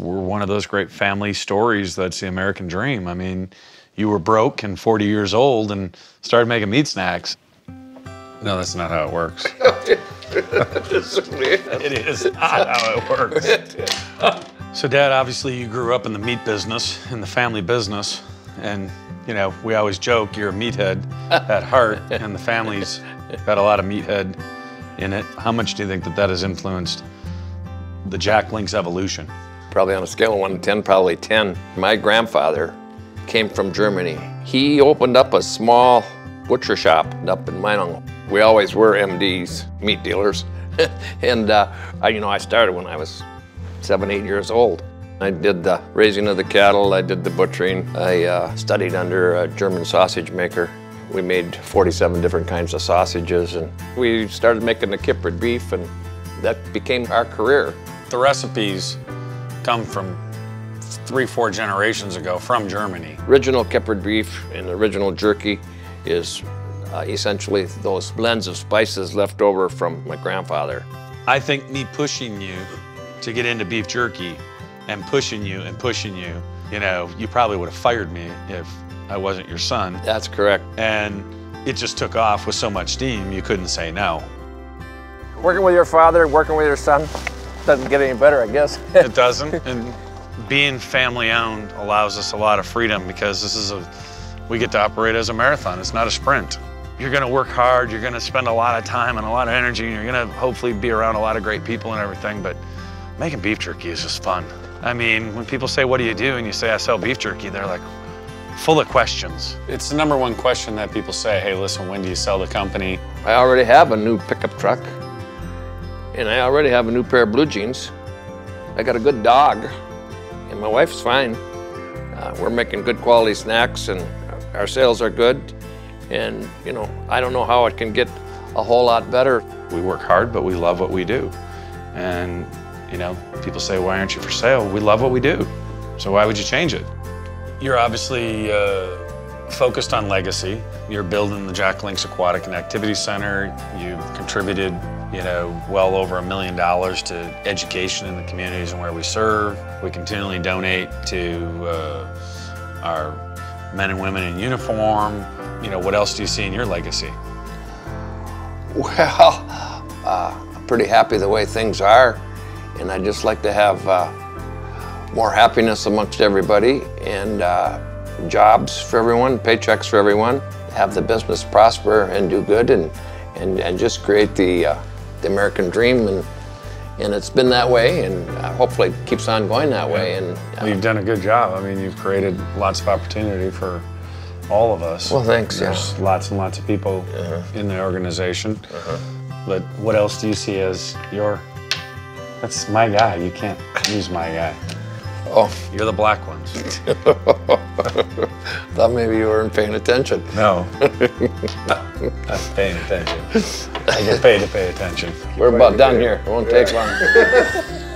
we're one of those great family stories that's the American dream. I mean, you were broke and 40 years old and started making meat snacks. No, that's not how it works. it is not how it works. so, Dad, obviously, you grew up in the meat business, in the family business, and you know, we always joke you're a meathead at heart, and the family's got a lot of meathead in it. How much do you think that that has influenced the Jack Link's evolution? Probably on a scale of 1 to 10, probably 10. My grandfather came from Germany. He opened up a small butcher shop up in Minong. We always were MDs, meat dealers. and, uh, I, you know, I started when I was seven, eight years old. I did the raising of the cattle, I did the butchering. I uh, studied under a German sausage maker. We made 47 different kinds of sausages and we started making the kippered beef and that became our career. The recipes come from three, four generations ago from Germany. Original kippered beef and original jerky is uh, essentially those blends of spices left over from my grandfather. I think me pushing you to get into beef jerky and pushing you and pushing you, you know, you probably would have fired me if I wasn't your son. That's correct. And it just took off with so much steam, you couldn't say no. Working with your father, working with your son, doesn't get any better, I guess. it doesn't. And being family owned allows us a lot of freedom because this is a, we get to operate as a marathon. It's not a sprint. You're gonna work hard, you're gonna spend a lot of time and a lot of energy, and you're gonna hopefully be around a lot of great people and everything, but making beef jerky is just fun. I mean, when people say, what do you do? And you say, I sell beef jerky, they're like, full of questions. It's the number one question that people say, hey, listen, when do you sell the company? I already have a new pickup truck, and I already have a new pair of blue jeans. I got a good dog, and my wife's fine. Uh, we're making good quality snacks, and our sales are good. And, you know, I don't know how it can get a whole lot better. We work hard, but we love what we do. And you know, people say, why aren't you for sale? We love what we do. So why would you change it? You're obviously uh, focused on legacy. You're building the Jack Links Aquatic and Activity Center. You've contributed, you know, well over a million dollars to education in the communities and where we serve. We continually donate to uh, our men and women in uniform. You know, what else do you see in your legacy? Well, uh, I'm pretty happy the way things are. And I'd just like to have uh, more happiness amongst everybody and uh, jobs for everyone, paychecks for everyone, have the business prosper and do good and, and, and just create the, uh, the American dream. And, and it's been that way and uh, hopefully it keeps on going that way. And uh, well, you've done a good job. I mean, you've created lots of opportunity for all of us. Well, thanks. There's yeah. lots and lots of people -huh. in the organization. -huh. But what else do you see as your that's my guy. You can't use my guy. Oh. You're the black ones. Thought maybe you weren't paying attention. No. Not paying attention. I get paid to pay attention. We're about done here. It won't take long.